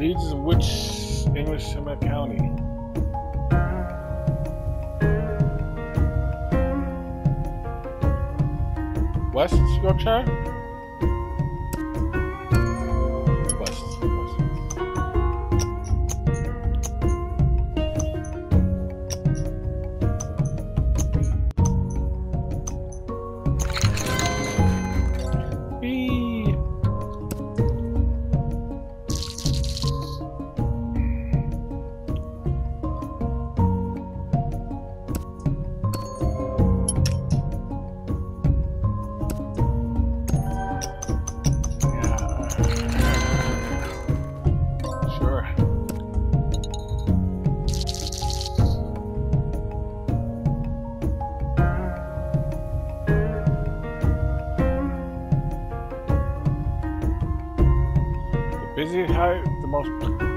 Leeds is which English county? West Yorkshire? Most.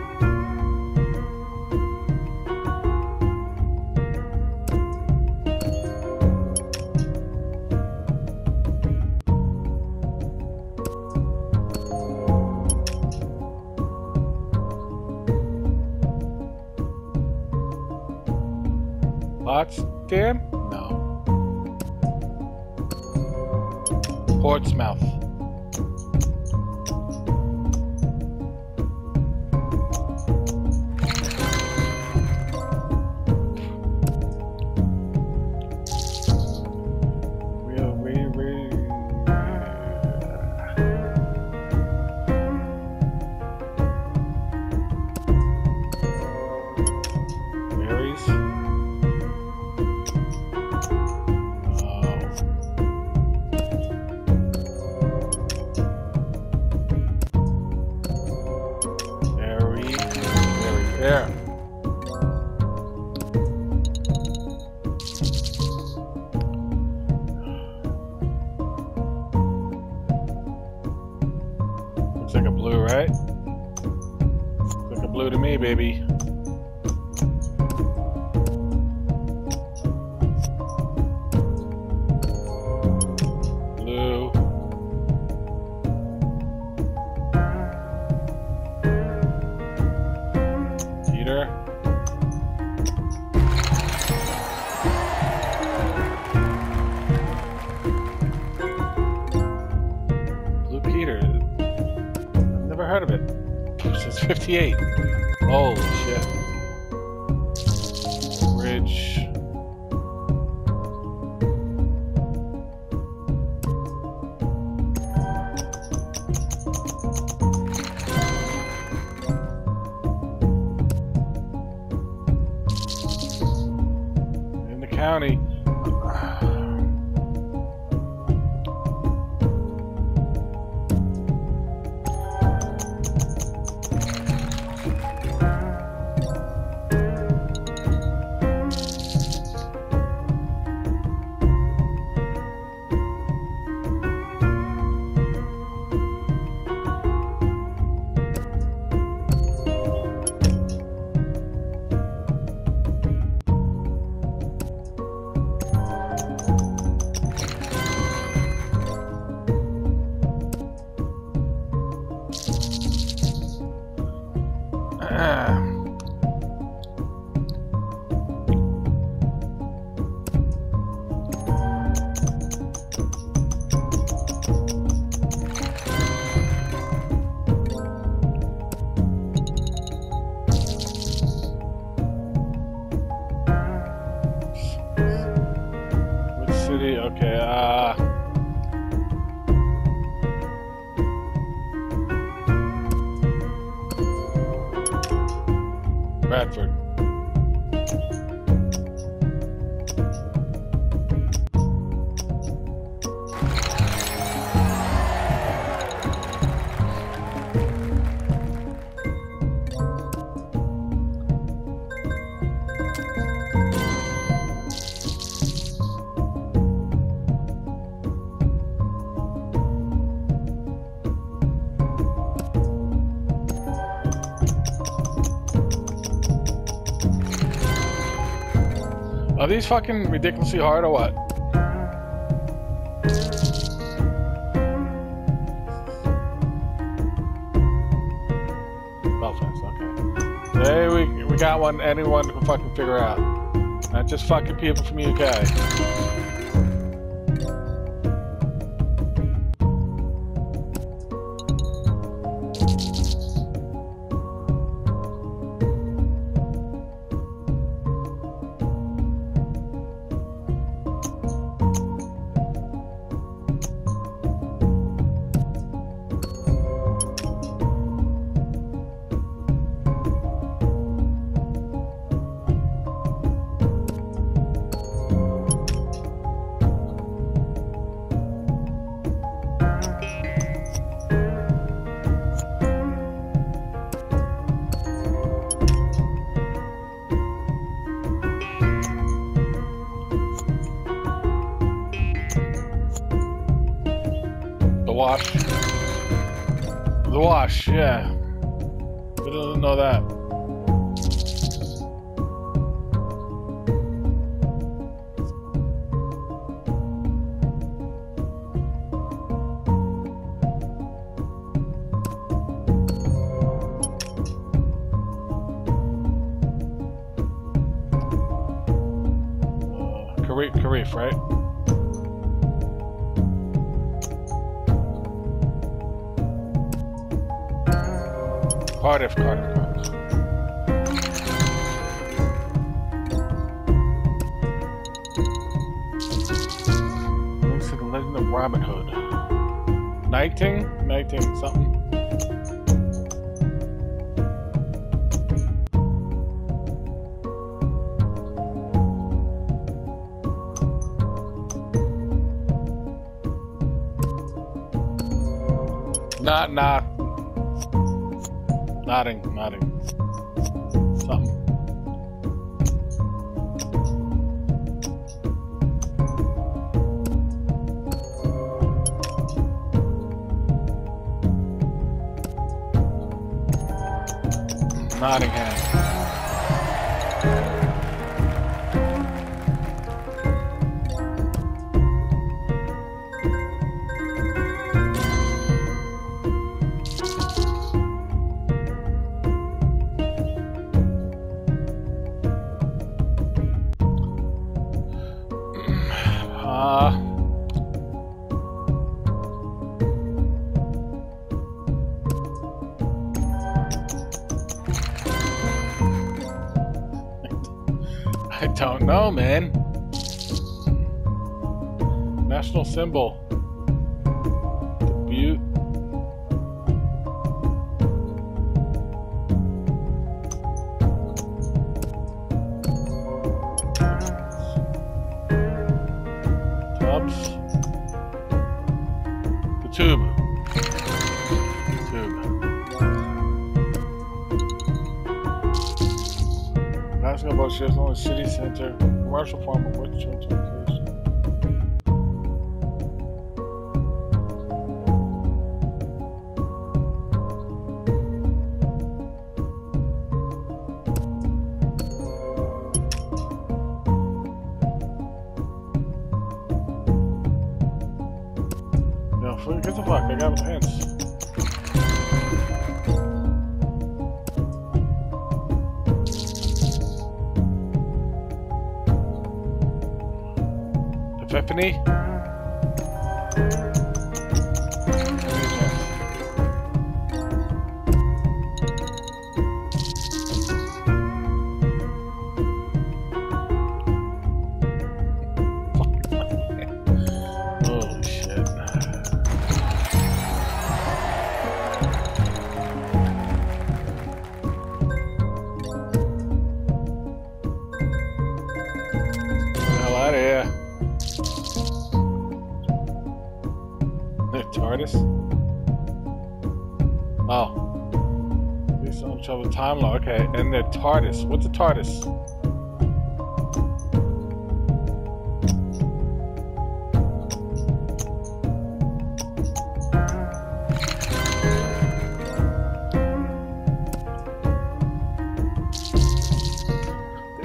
Blue Peter. I've never heard of it. Since 58. Holy shit. Bradford. these fucking ridiculously hard or what? Belfast, okay. We, we got one anyone can fucking figure out. Not just fucking people from UK. Wash. The wash, yeah. Who doesn't know that? Karif, right? Cardiff, Cardiff, Cardiff. Links to the Legend of Robin Hood. Nighting? Nighting something. Not, not. Nodding, nodding. Something. Nottingham. I don't know, man. National symbol. No, get the fuck, I got pants. Epiphany? TARDIS? Oh. Please don't trouble time law. Okay, and the TARDIS. What's a TARDIS?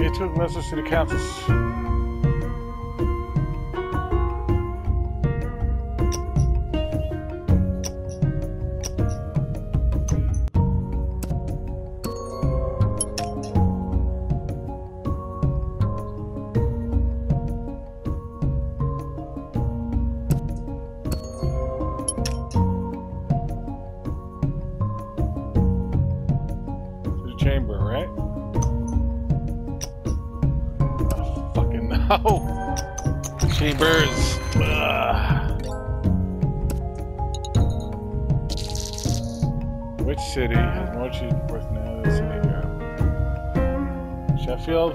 It took message to the Council. chamber, right? Oh, fucking no. Chambers. Ugh. Which city has more cheese worth now than the city here? Sheffield?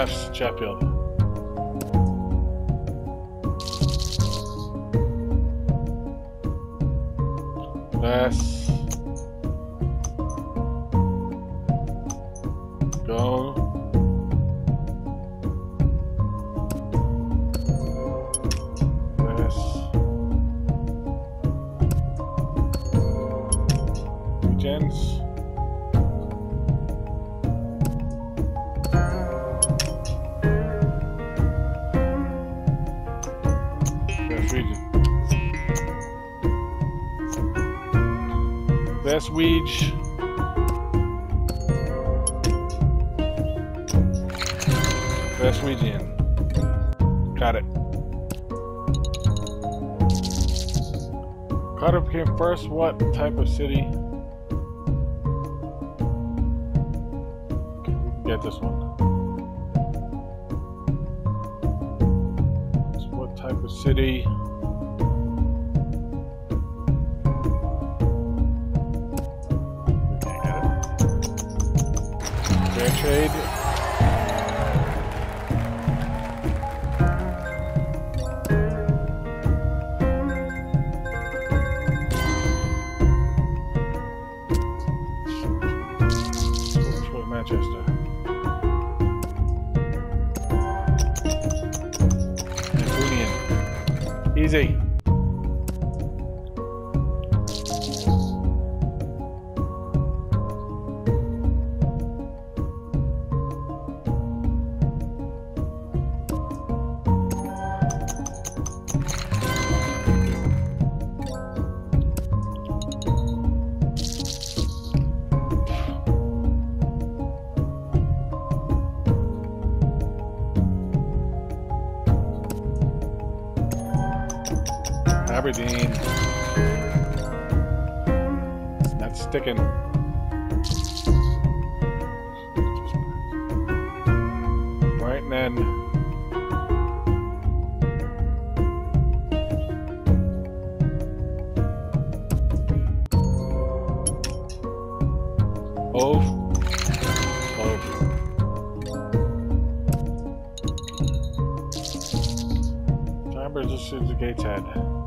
Two F's, Best Weege. Best region. Got it. Carter became first what type of city? Get this one. What type of city? Fair trade. Aberdeen. It's sticking. Right then. Hove. Oh. Oh. Hove. Chambers just the Gateshead.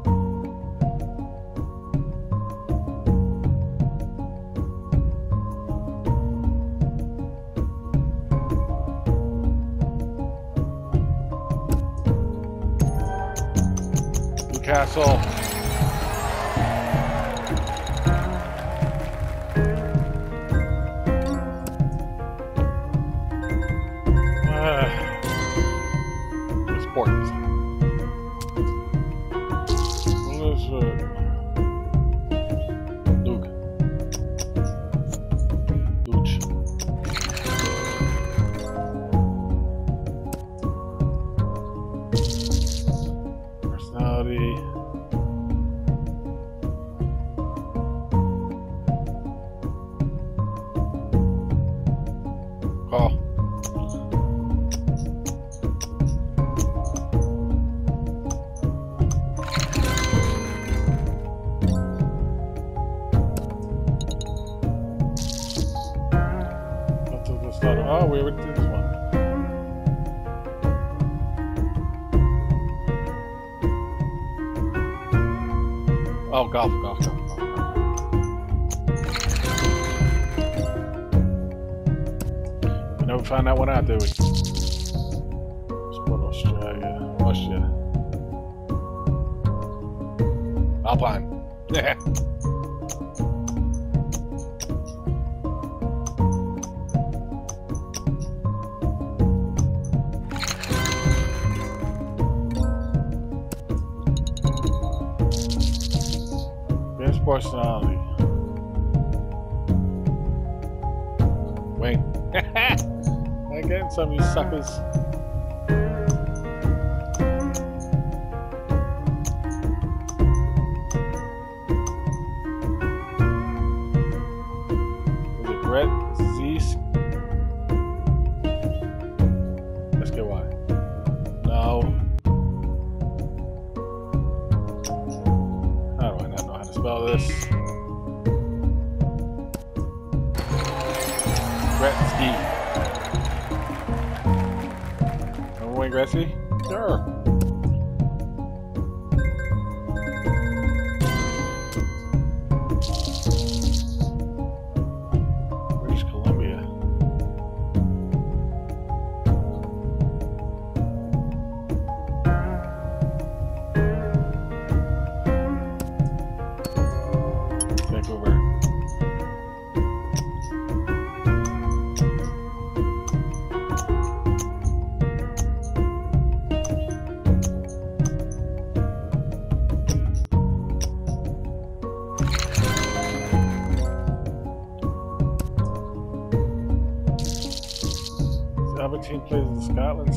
Oh, golf, golf, golf. We never find that one out, do we? Sport Australia, Austria. Alpine. Yeah. Again,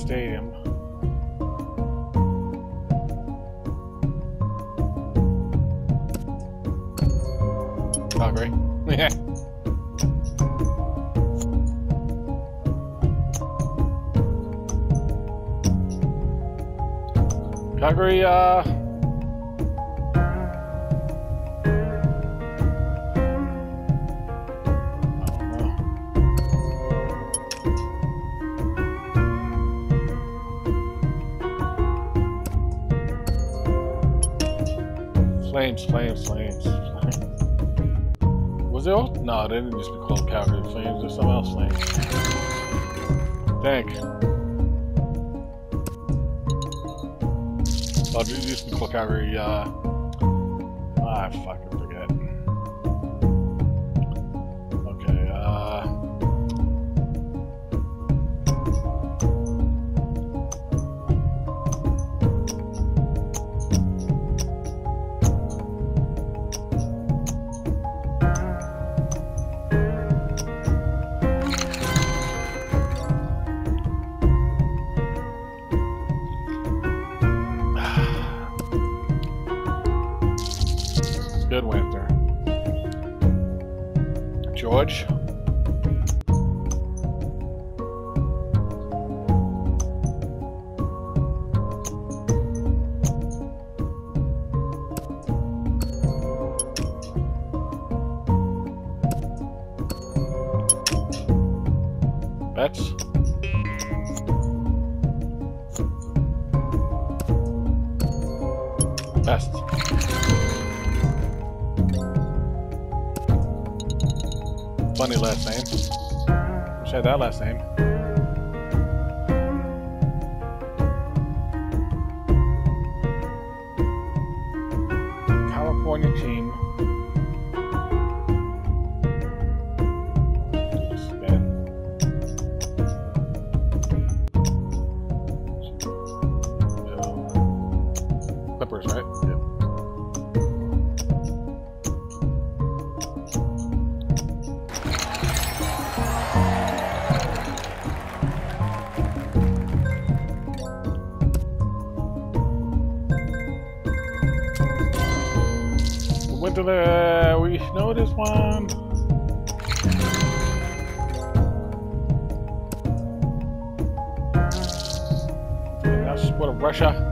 Stadium. Calgary. Yeah. Calgary, uh. Flames, flames, flames, flames. Was it all? No, they didn't used to be called Calgary Flames. There's something else flames. Think. Oh, they used to be called Calgary, uh... Ah, I last name. Wish I had that last name. California team. Clippers, right? Yep. To the. We know this one. Sport of Russia.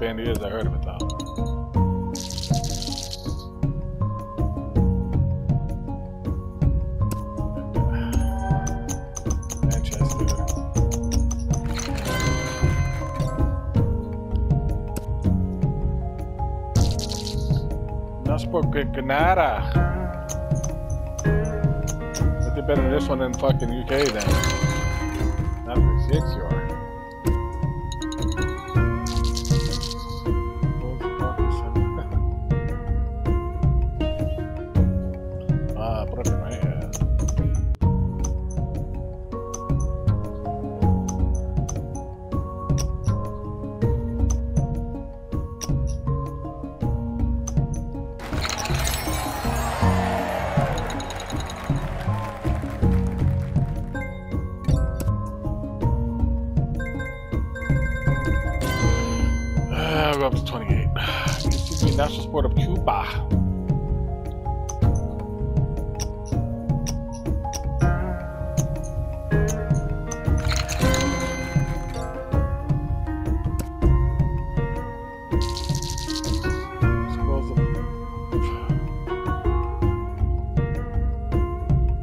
Bandy is. I heard of it though. Manchester. Granada. But they better this one than fucking UK then. For six, you 28. Continue national sport of Cuba.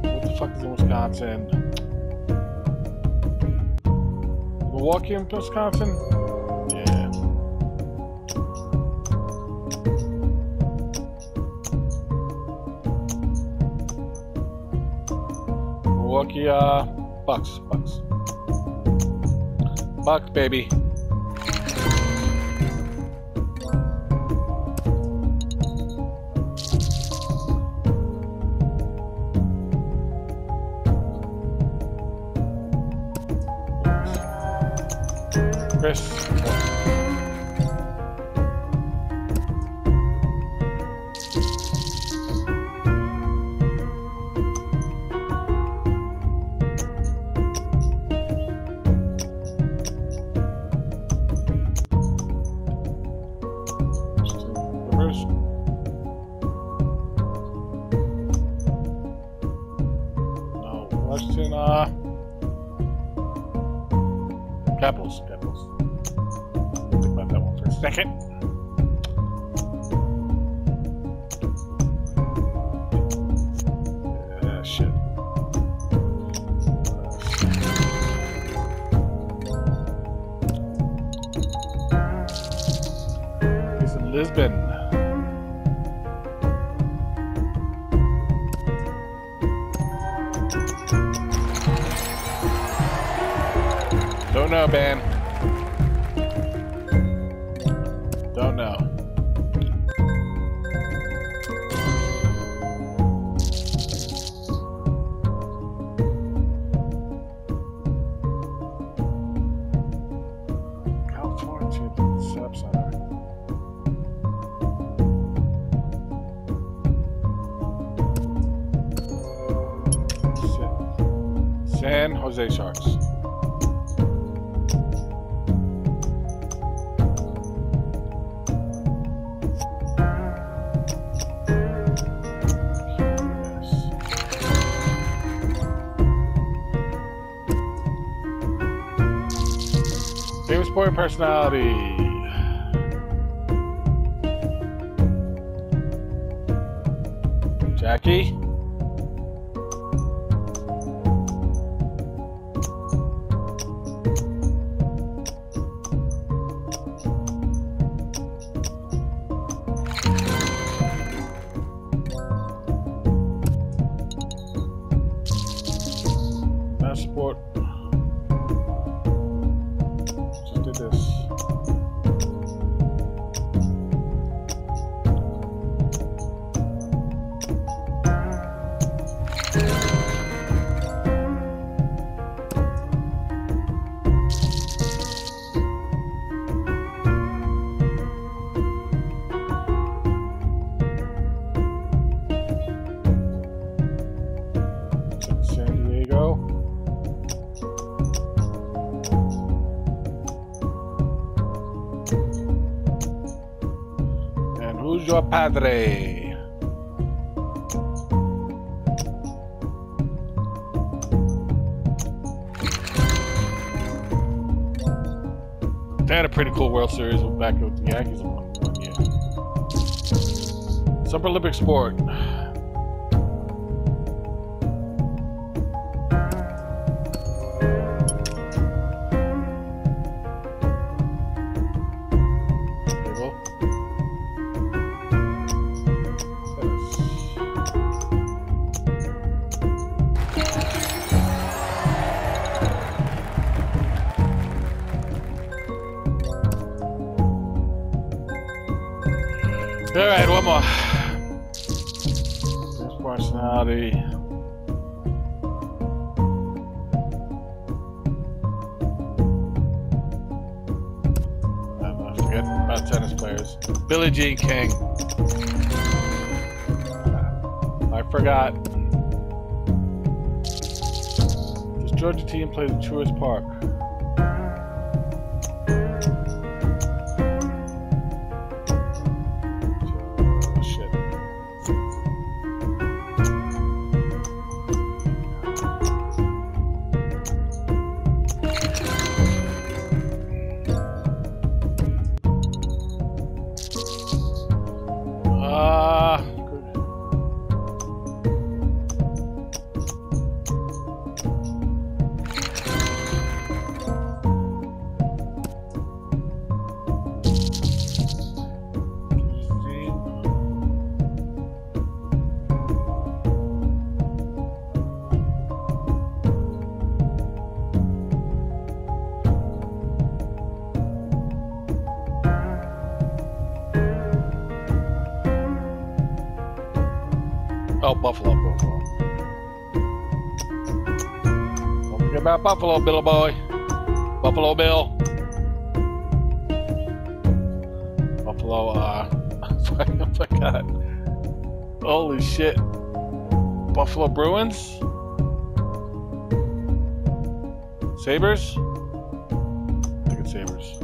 What the fuck is in Wisconsin? Milwaukee in Wisconsin? Milwaukee, uh, Bucks, Bucks. Bucks, baby. Chris. Jose Sharks. Favorite sport personality. Jackie. Padre? They had a pretty cool World Series back with the Yankees one, year. Summer Olympic sport. King. I forgot. Does Georgia team play the Truist Park. About Buffalo, Bill boy. Buffalo Bill. Buffalo, uh, I forgot. Holy shit. Buffalo Bruins? Sabres? I think it's Sabres.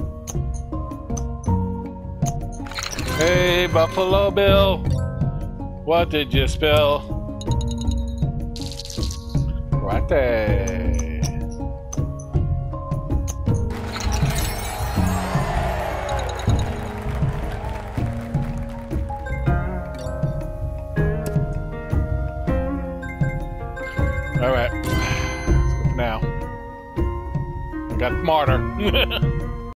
Hey, Buffalo Bill, what did you spill? Right there. Smarter.